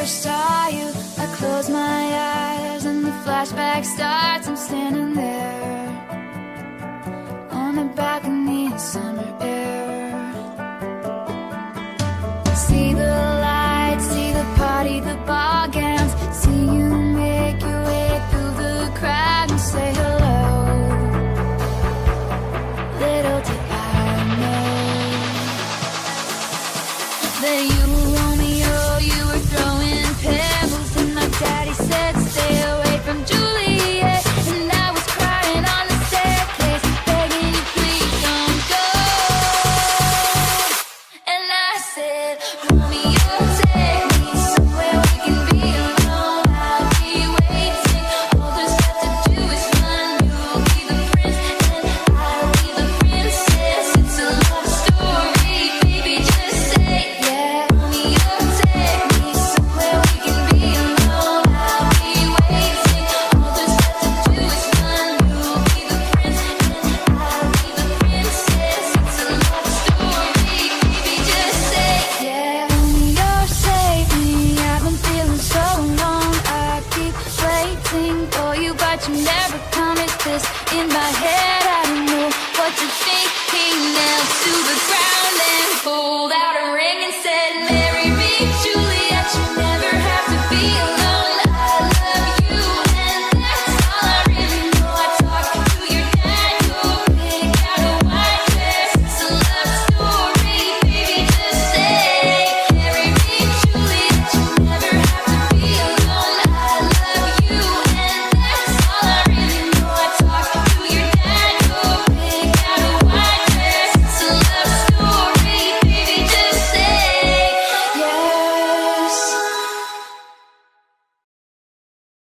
first saw you, I close my eyes and the flashback starts. I'm standing there on the balcony in summer air. See the lights, see the party, the ball gowns. See you make your way through the crowd and say hello. Little did I know that you. you, but you never promised this. In my head, I don't know what you think.